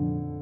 you